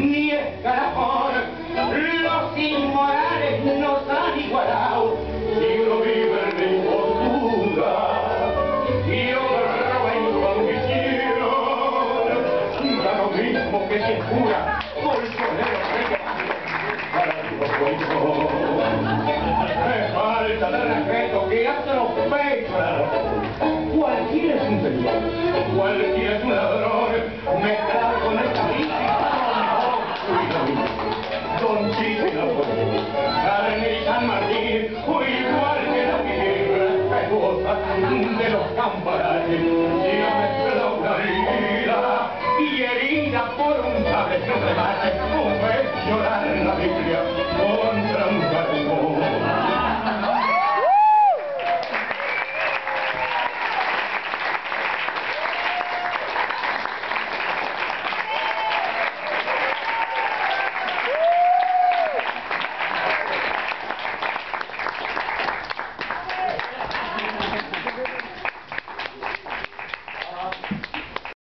ni escalafón. Los inmorales nos han igualado. Si uno vive en infortuna y otro roba en condición, da lo mismo que se jura colchonero para los cuentos. Me falta de respeto que atropella.